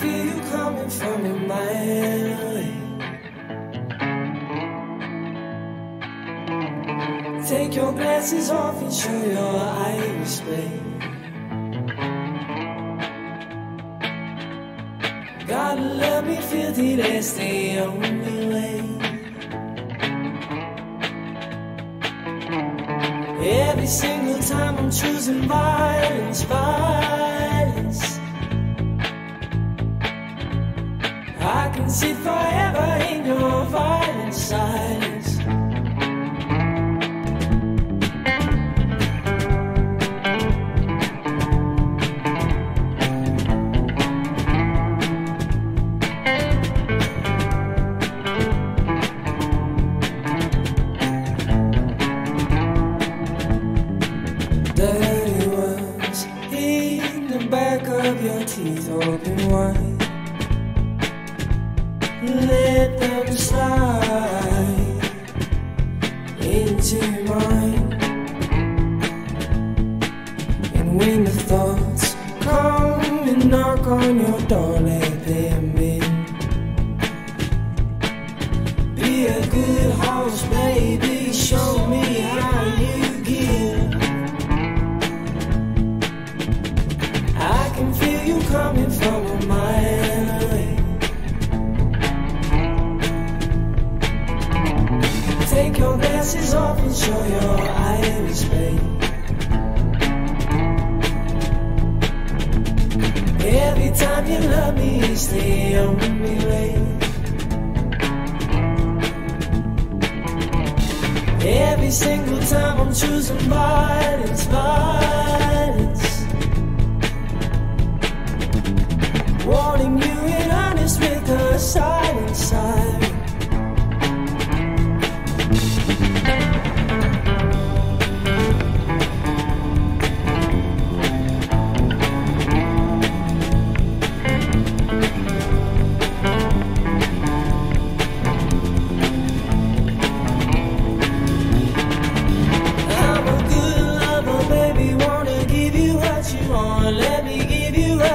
feel you coming from mile away. Take your glasses off and show your iris, babe. Gotta love me filthy, that's the only way. Every single time I'm choosing violence, violence. Sit forever in your violent silence. Dirty in the back of your teeth open wide. Into your mind. And when the thoughts come and knock on your door, your glasses off and show your iris, babe. Every time you love me, it's the only way. Every single time I'm choosing violence, violence.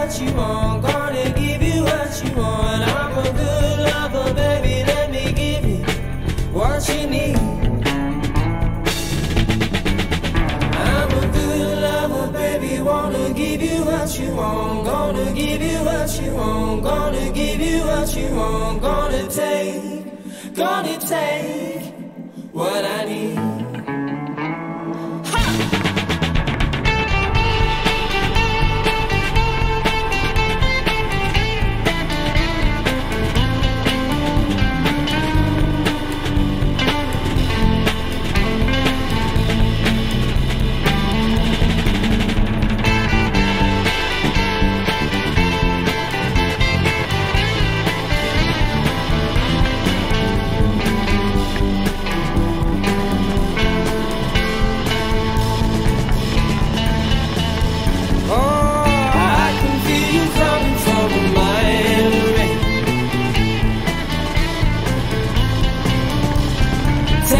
What you want. Gonna give you what you want. I'm a good lover, baby. Let me give you what you need. I'm a good lover, baby. Wanna give you what you want. Gonna give you what you want. Gonna give you what you want. Gonna take, gonna take what I need.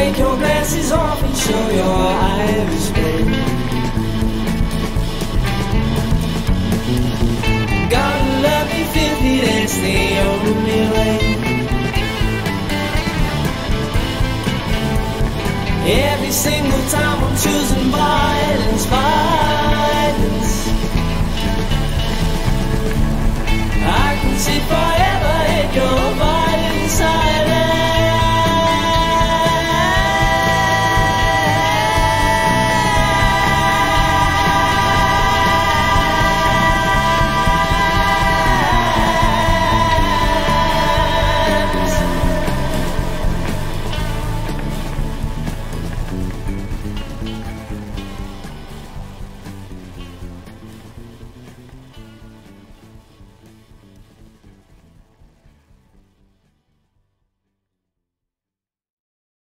Take your glasses off and show your iris, babe. Gotta love me filthy, that's the only way. Every single time I'm choosing violence, violence.